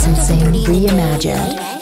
licensing reimagined.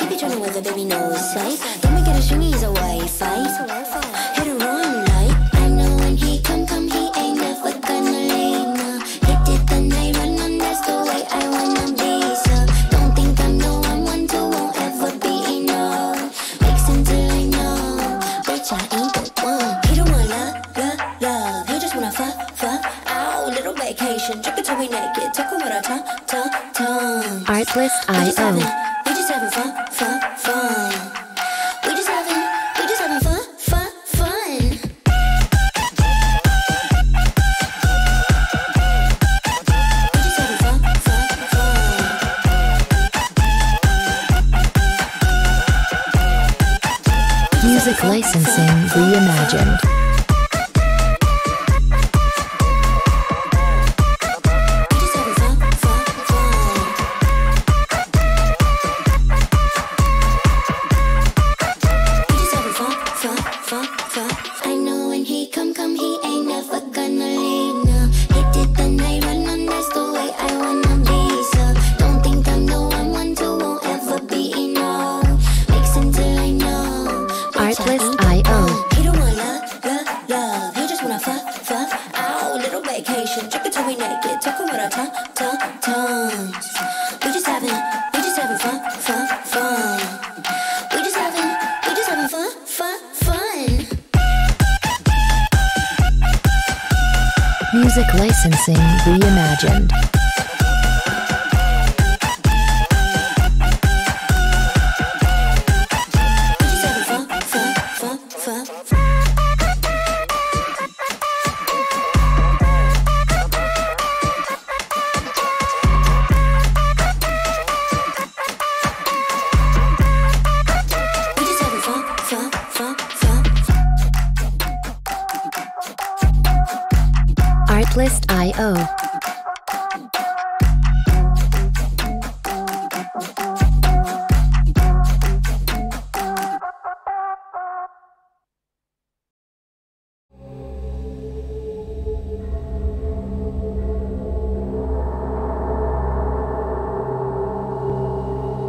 Artlist.io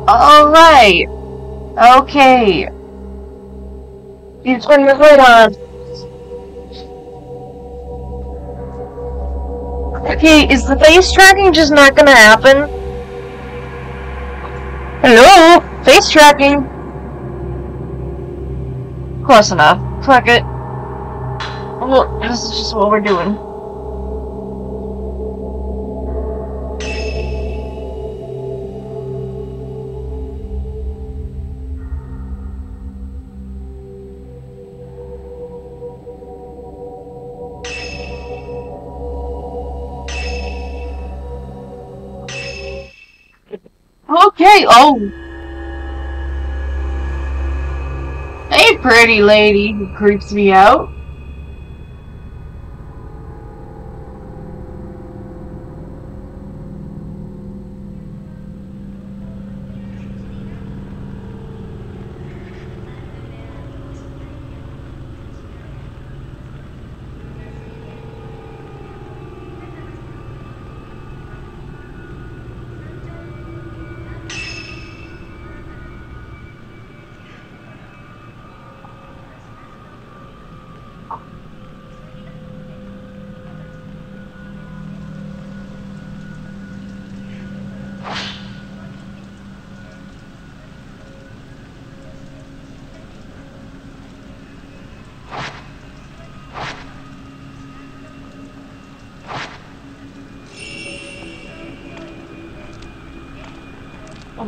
Alright! Okay. Please turn the light on. Okay, is the face tracking just not gonna happen? Hello? Face tracking? Close enough. Fuck it. Well, this is just what we're doing. Oh. Hey, pretty lady who creeps me out.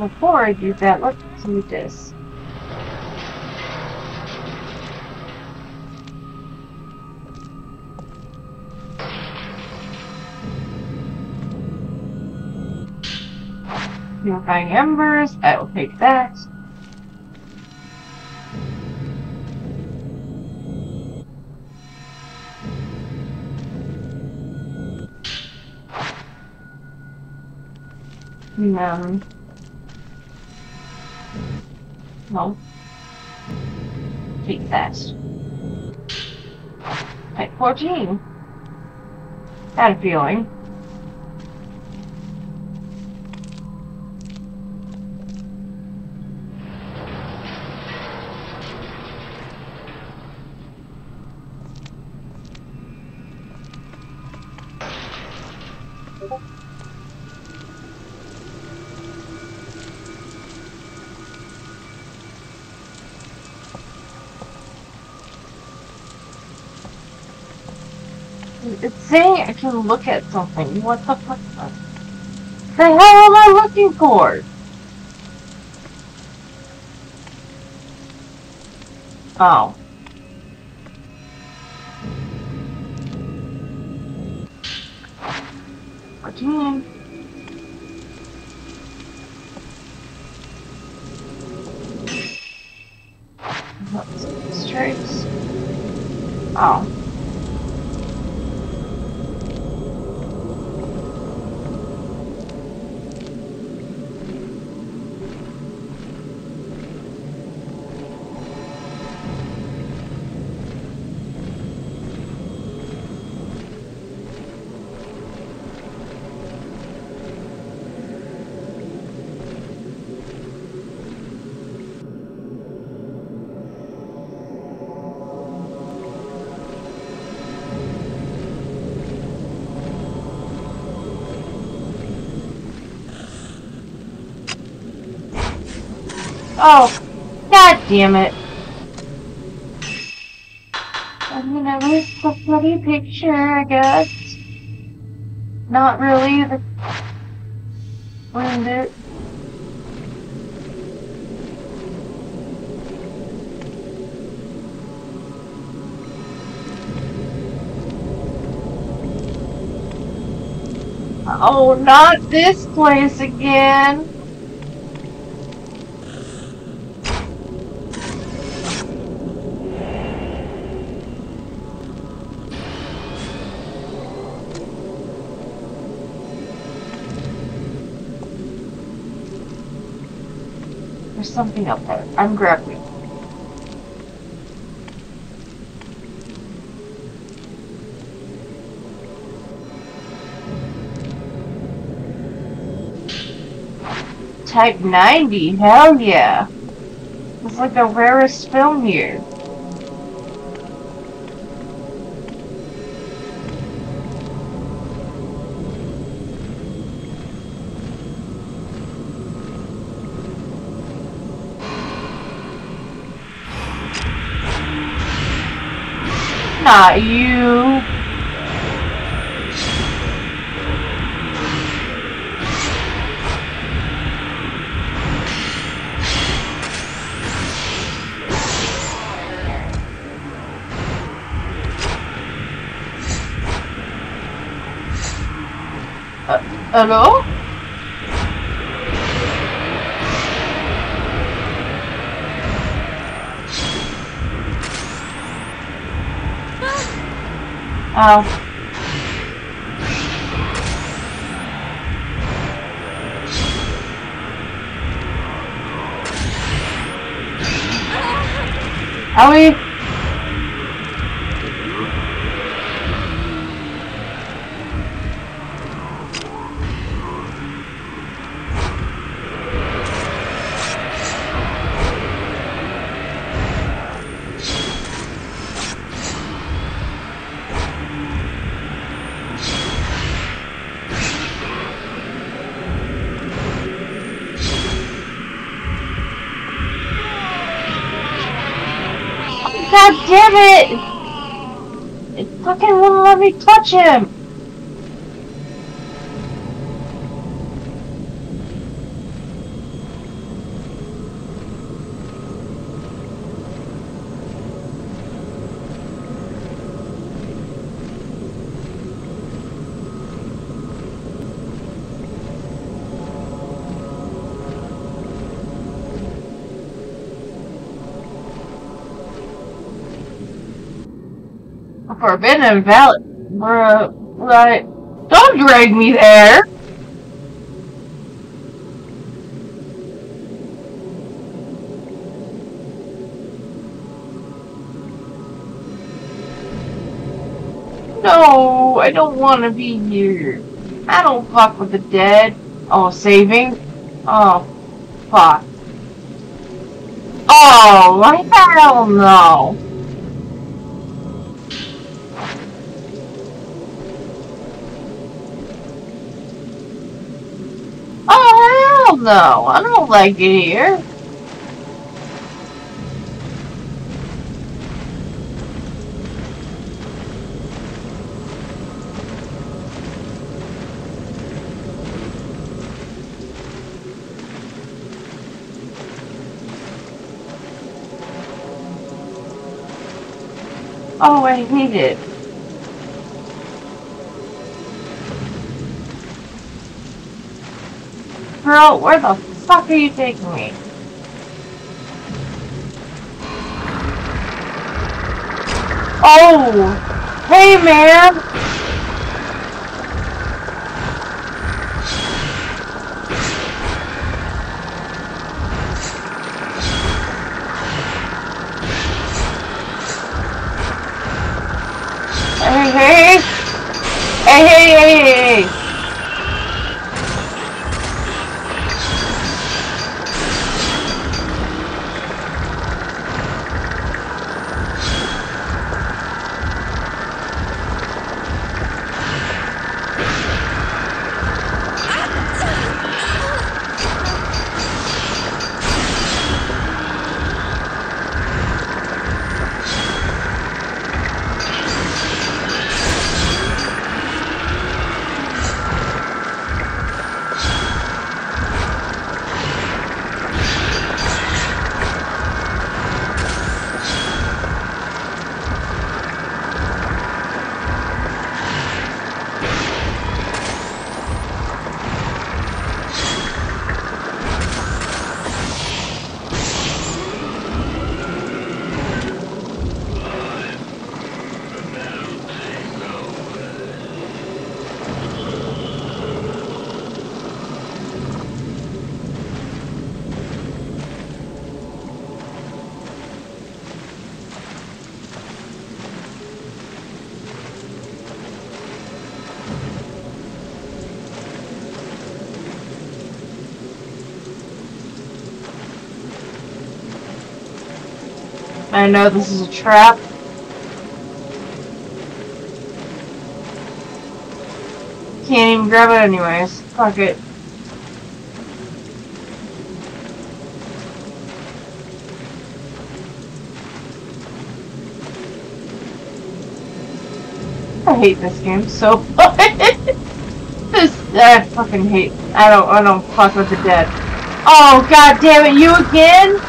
Before I do that, let's do this. Purifying embers, I will take that. Um, no. Take that. Type 14. Had a feeling. Saying I can look at something. What the fuck? The hell am I looking for? Oh. Fourteen. Oh, god damn it. I mean, at least the bloody picture, I guess. Not really the wounded. Oh, not this place again. Something up there. I'm grabbing. it. Type 90, hell yeah. It's like the rarest film here. Not you. Uh, hello? Oh. Ellie? God damn it! It fucking won't let me touch him! Forbidden Valley. Bruh, right. Don't drag me there! No, I don't want to be here. I don't fuck with the dead. Oh, saving? Oh, fuck. Oh, hell no. No. I don't like it here. Oh, I hate it. Girl, where the fuck are you taking me? Oh! Hey, man! I know this is a trap. Can't even grab it anyways. Fuck it. I hate this game so much. this I fucking hate. I don't. I don't fuck with the dead. Oh god damn it! You again?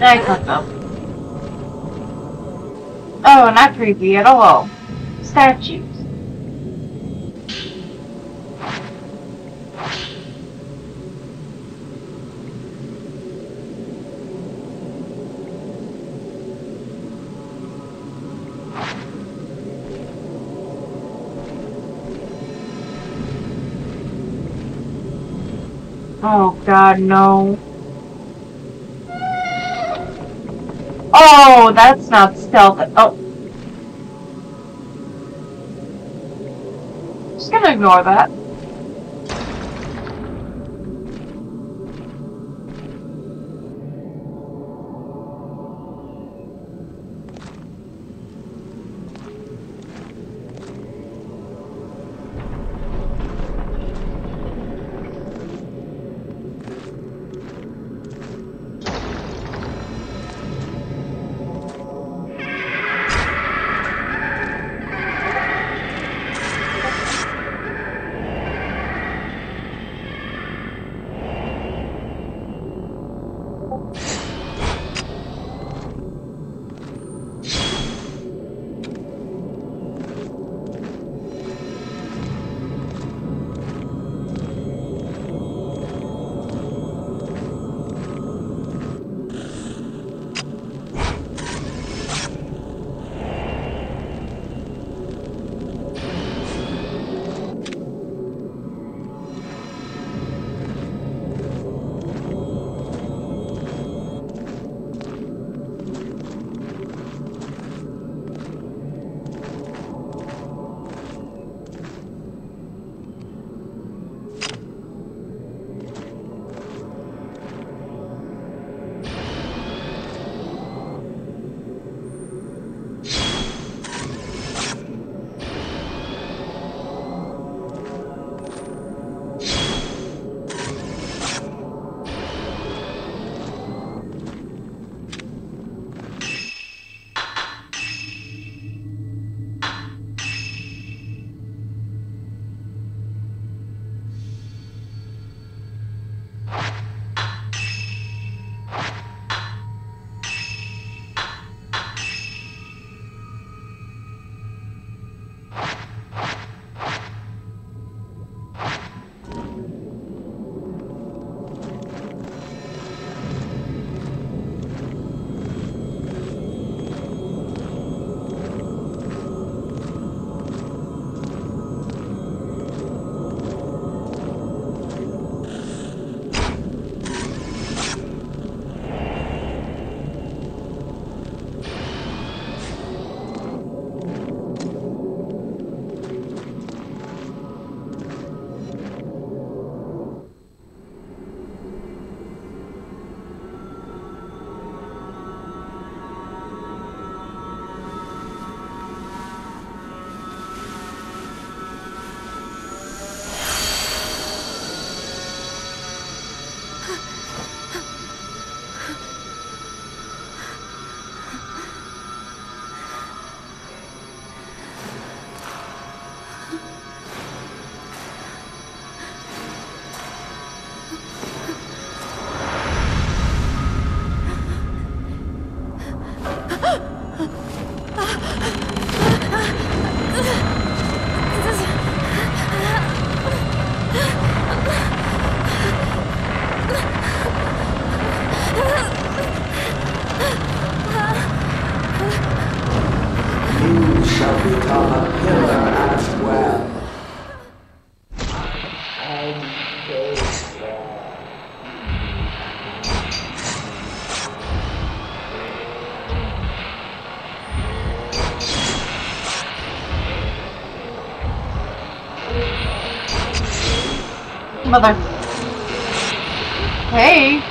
I clicked up. Oh, not creepy at all. Statues. Oh god, no. Oh, that's not stealth. Oh. Just gonna ignore that. Mother. Hey.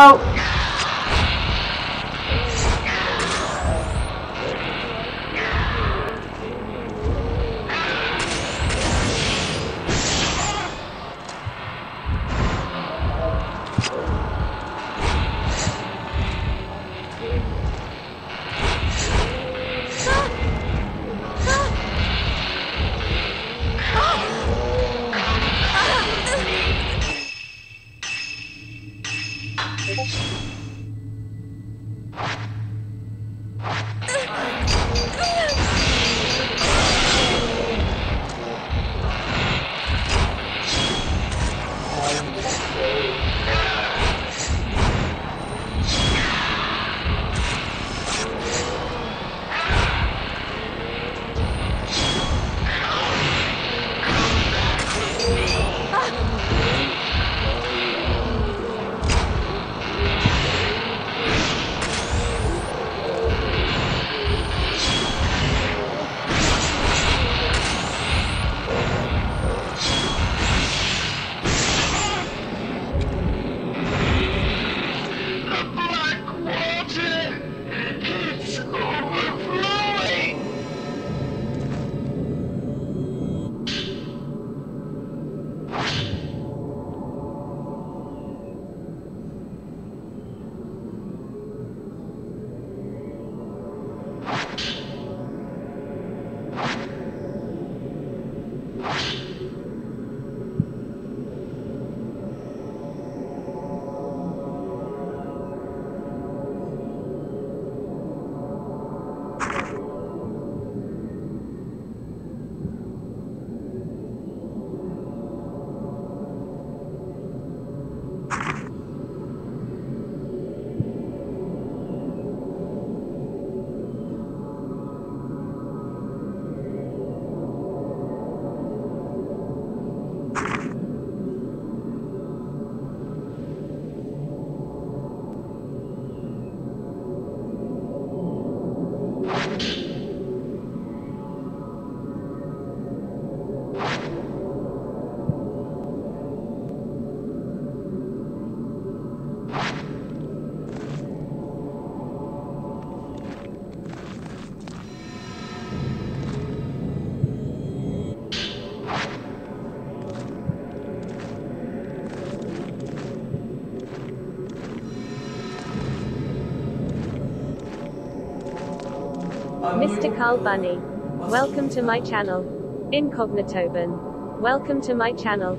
Oh. Mr. Carl Bunny. Welcome to my channel. Incognitoban. Welcome to my channel.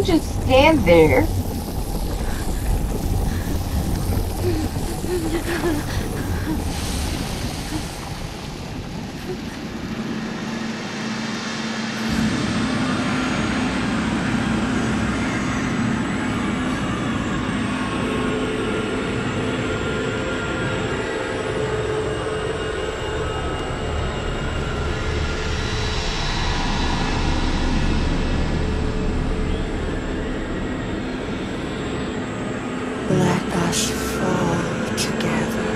Don't just stand there. Let us fall together.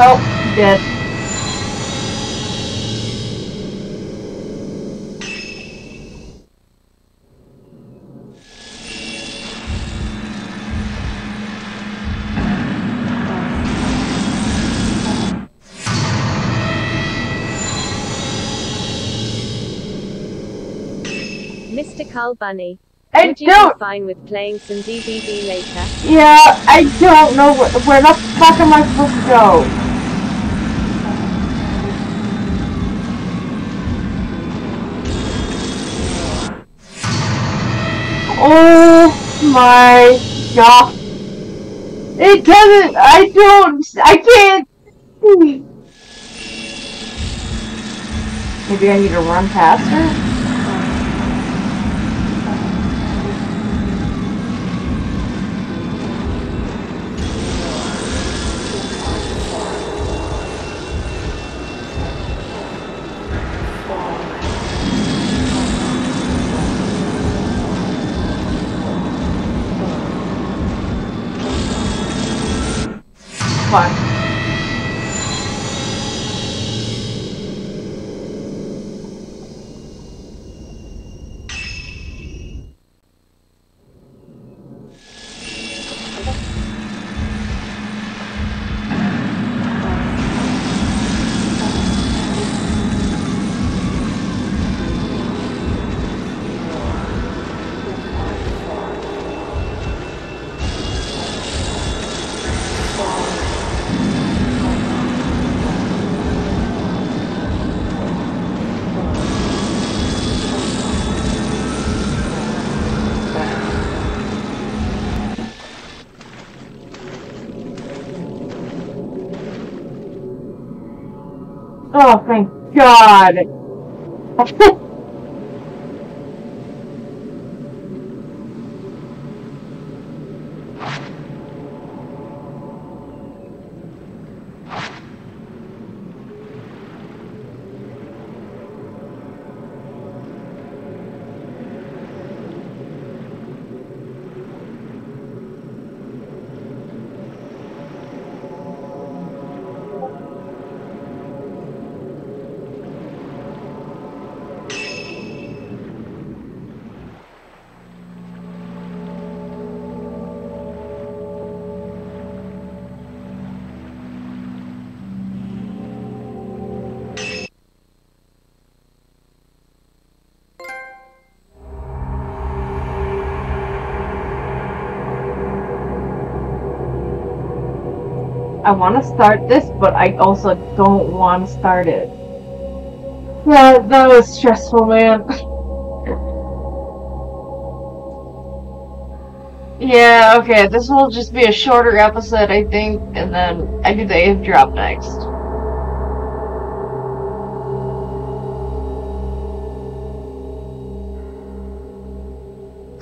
Oh, dead. Mr. Carl Bunny. I Would you don't. be fine with playing some DVD later? Yeah, I don't know where, where the fuck am I supposed to go? Oh my god. It doesn't, I don't, I can't. Maybe I need to run faster? Fine. God. I want to start this, but I also don't want to start it. That, that was stressful, man. yeah, okay, this will just be a shorter episode, I think, and then I do the AF drop next.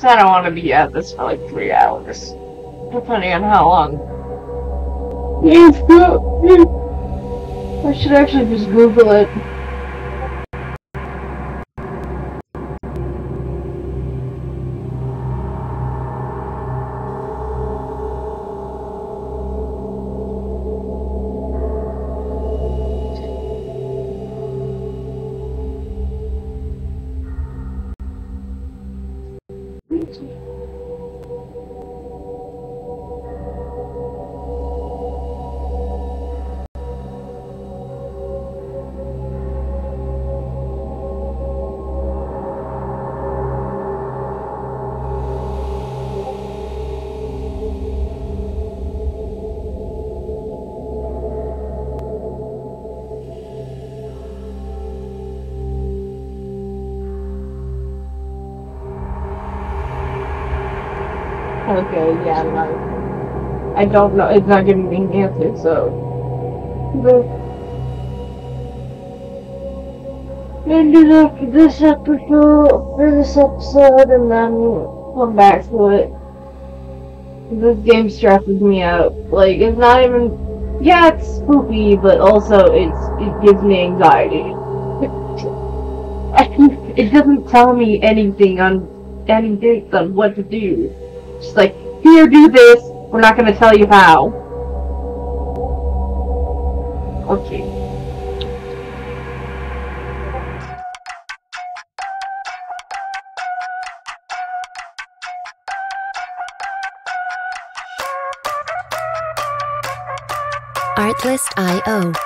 I don't want to be at this for like three hours, depending on how long Yes, go. I should actually just Google it. Okay, yeah, no. I don't know. It's not giving me an answer, so. But ended up this episode for this episode, and then come back to it. This game stresses me out. Like it's not even. Yeah, it's spooky, but also it's it gives me anxiety. it doesn't tell me anything on anything on what to do. She's like, here, do this. We're not going to tell you how. Okay. Artlist.io